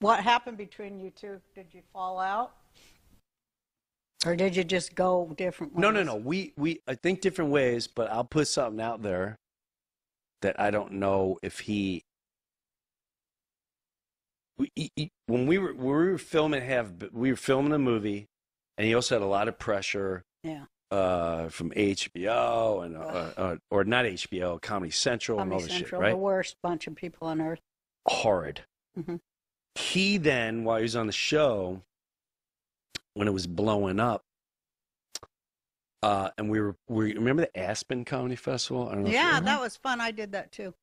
What happened between you two? Did you fall out? Or did you just go different ways? No, no, no. We we I think different ways, but I'll put something out there that I don't know if he. We, he- he- when we were when we were filming have we were filming a movie, and he also had a lot of pressure Yeah. uh, from HBO and uh, uh, or not HBO, Comedy Central and all Comedy this shit, Central, right? the worst bunch of people on earth. horrid. Mhm. He then, while he was on the show, when it was blowing up, uh, and we were, we remember the Aspen Comedy Festival. I don't know Yeah, that was fun. I did that too.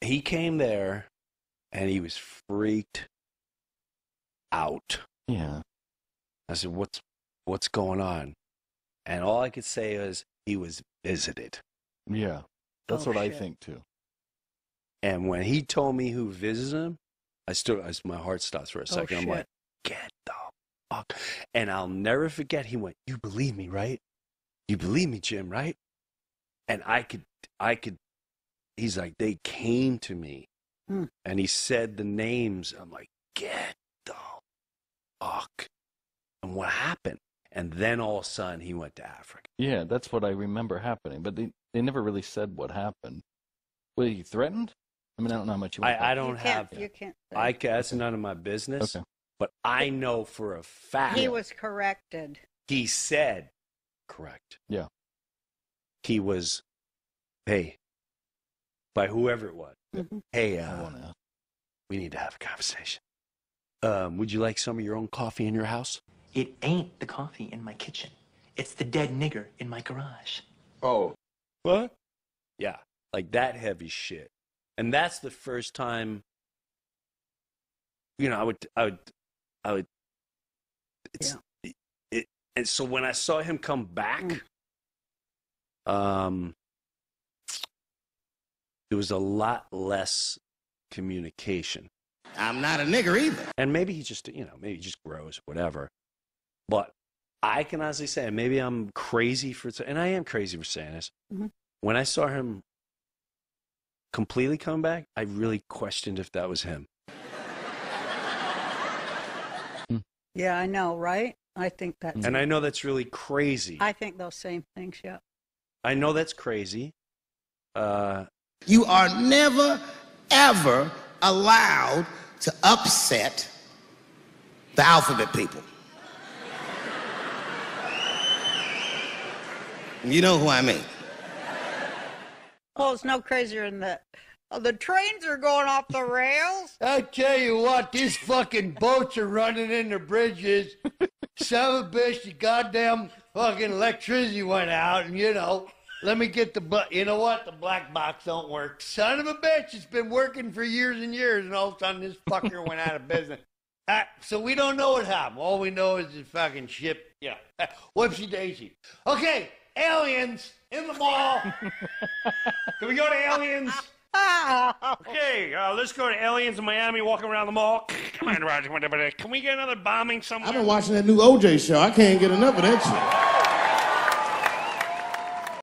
he came there, and he was freaked out. Yeah. I said, "What's what's going on?" And all I could say is he was visited. Yeah. That's Oh, what I think too. And when he told me who visited him, I still, I, my heart stops for a Oh, second. I'm like, get the fuck. And I'll never forget. He went, "You believe me, right? You believe me, Jim, right?" And I could, I could. He's like, they came to me, Hmm. and he said the names. I'm like, get the fuck. And what happened? And then all of a sudden, he went to Africa. Yeah, that's what I remember happening. But they, they never really said what happened. Were you threatened? I mean, I don't know how much you want to I, I You don't can't- have. You can't. say. I ca- that's none of my business. Okay. But I know for a fact He was corrected. he said correct. Yeah. He was, hey, by whoever it was. Mhm. Hey, I uh, want to. we need to have a conversation. Um, would you like some of your own coffee in your house? It ain't the coffee in my kitchen. It's the dead nigger in my garage. Oh, What? Yeah, like that heavy shit. And that's the first time. You know, I would, I would, I would. It's, it, it, and so when I saw him come back, um, there was a lot less communication. I'm not a nigger either. And maybe he just, you know, maybe he just grows, whatever. But I can honestly say, and maybe I'm crazy for, and I am crazy for saying this. Mhm. When I saw him completely come back, I really questioned if that was him. Yeah, I know, right? I think that's. And I know that's really crazy. I think those same things. Yeah. I know that's crazy. Uh, You are never, ever allowed to upset the alphabet people. You know who I mean. Well, it's no crazier than that. Oh, the trains are going off the rails. I tell you what, these fucking boats are running into bridges. Son of a bitch, the goddamn fucking electricity went out, and you know, let me get the but. You know what? The black box don't work. Son of a bitch, it's been working for years and years, and all of a sudden this fucker went out of business. Ah, so we don't know what happened. All we know is the fucking ship. Yeah, whoopsie daisy. Okay, aliens in the mall. Can we go to aliens? Okay, uh, let's go to aliens in Miami walking around the mall. Come on, Roger. Can we get another bombing somewhere? I've been watching that new OJ show. I can't get enough of that shit.